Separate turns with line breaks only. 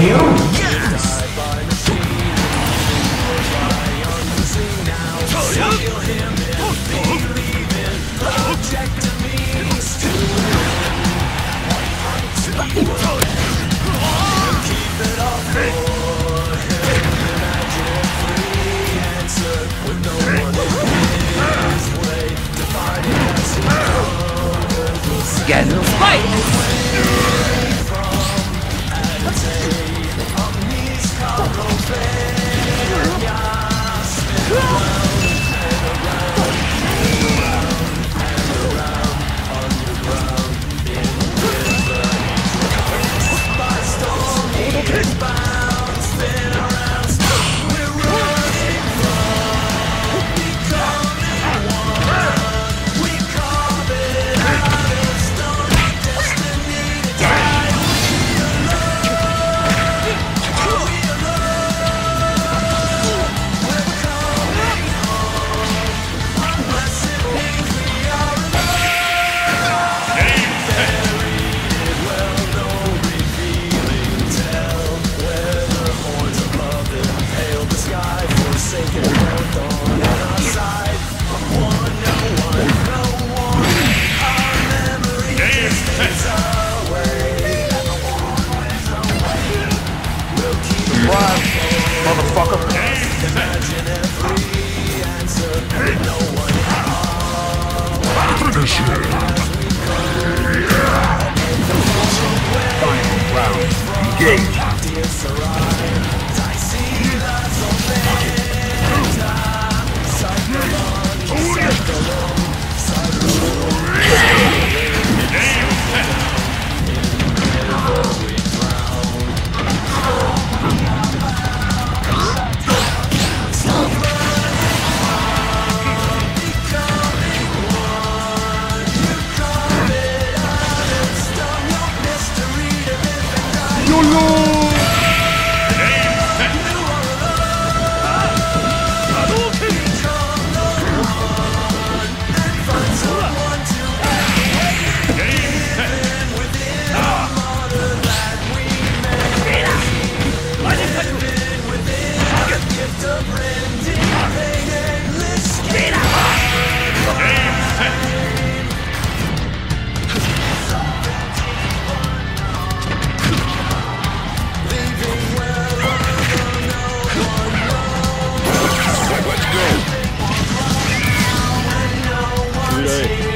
you? Yes! Hurry!
engage.
Great.